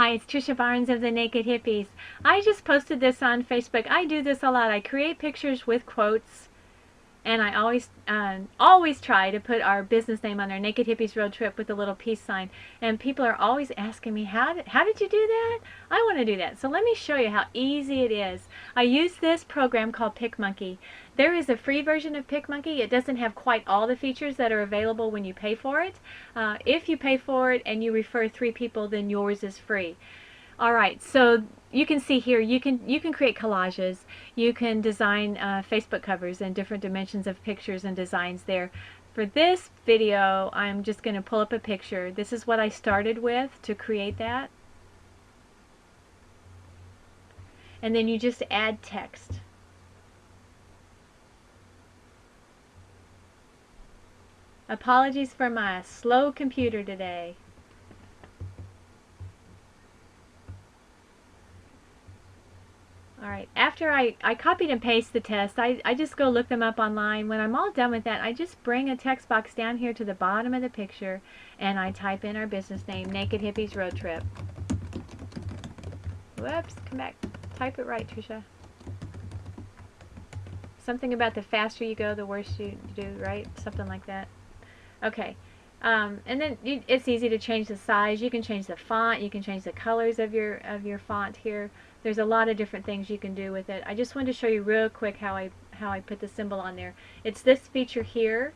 Hi, it's Trisha Barnes of the Naked Hippies. I just posted this on Facebook. I do this a lot. I create pictures with quotes, and I always uh, always try to put our business name on there, Naked Hippies Road Trip with a little peace sign. And people are always asking me, how did, how did you do that? I want to do that. So let me show you how easy it is. I use this program called PicMonkey. There is a free version of PicMonkey. It doesn't have quite all the features that are available when you pay for it. Uh, if you pay for it and you refer three people, then yours is free. All right, so you can see here you can you can create collages. You can design uh, Facebook covers and different dimensions of pictures and designs there. For this video, I'm just going to pull up a picture. This is what I started with to create that. And then you just add text. Apologies for my slow computer today. Alright, after I, I copied and pasted the test, I, I just go look them up online. When I'm all done with that, I just bring a text box down here to the bottom of the picture and I type in our business name, Naked Hippies Road Trip. Whoops, come back. Type it right, Trisha. Something about the faster you go, the worse you do, right? Something like that. Okay. Um, and then you, it's easy to change the size. You can change the font. You can change the colors of your of your font here. There's a lot of different things you can do with it. I just wanted to show you real quick how I how I put the symbol on there. It's this feature here.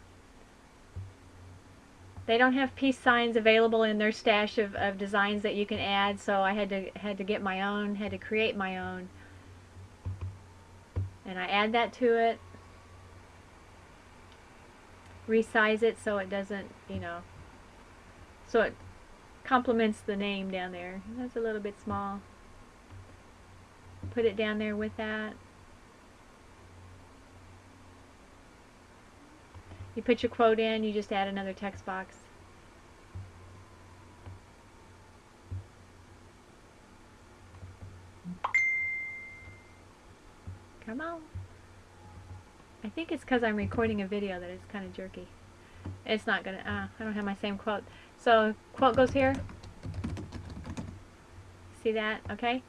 They don't have peace signs available in their stash of, of designs that you can add, so I had to had to get my own, had to create my own. And I add that to it resize it so it doesn't, you know, so it complements the name down there. That's a little bit small. Put it down there with that. You put your quote in, you just add another text box. Come on. I think it's because I'm recording a video that is kind of jerky. It's not gonna, uh, I don't have my same quote. So, quote goes here. See that? Okay?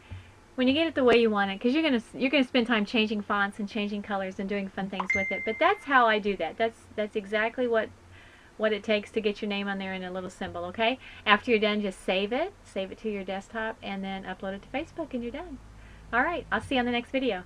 When you get it the way you want it, because you're gonna you're gonna spend time changing fonts and changing colors and doing fun things with it. But that's how I do that. That's that's exactly what what it takes to get your name on there in a little symbol. Okay? After you're done, just save it, save it to your desktop, and then upload it to Facebook, and you're done. All right. I'll see you on the next video.